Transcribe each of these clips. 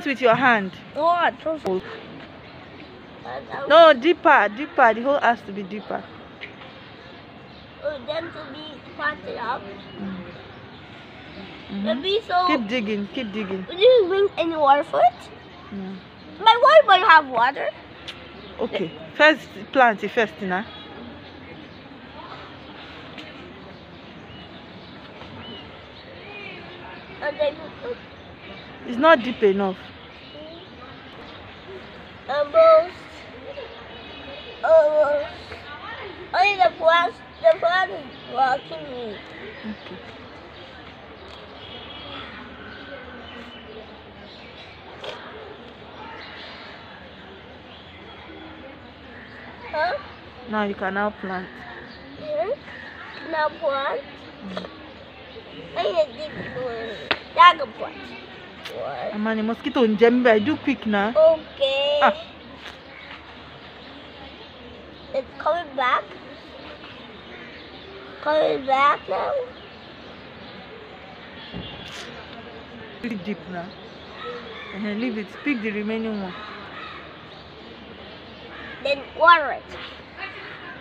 Not with your hand. What? No, deeper, deeper. The hole has to be deeper. Oh, them to be planted up. Mhm. Maybe so. Keep digging, keep digging. Do you bring any water for it? Yeah. My water will have water. Okay. First plant it first, now. It's not deep enough. Almost, almost. Only the plant, the plant is blocking mm. me. Okay. Huh? Now you can now plant. Yes. Now plant. I need to one. Dagger plant. What? Amani, mosquito in Jemba. Do quick now. Okay. It's coming back. Coming back now. Really deep now. And then leave it. Pick the remaining one. Then water it.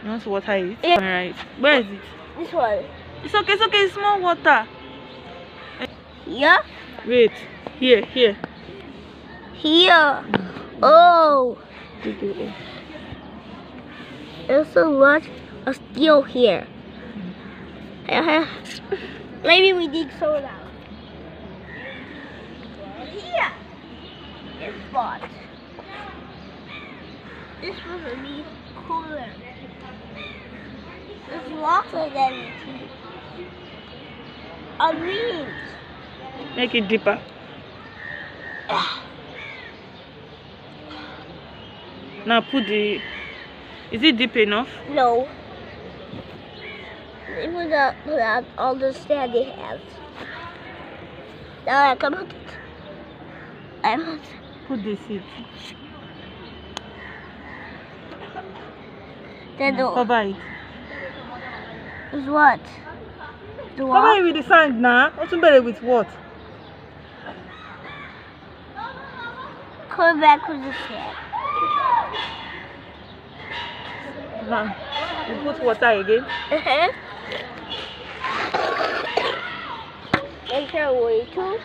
You want to water it? Yeah. Alright. Where is it? This one. It's okay, it's okay. It's small water. Yeah? Wait. Here, here. Here. Dig it. There's so much of steel here. Uh-huh. Maybe we dig soda. Here. This spot. This will be cooler. It's longer than tea. A green. Make it deeper. Ah. Now put the. Is it deep enough? No. It was not out all the sand it has. Now I can put it. I put Put the seed. then the cover it. is what? The Cover what? it with the sand now. What's better with what? Come back with the sand. Now, you put water again. Uh-huh. Make sure we too.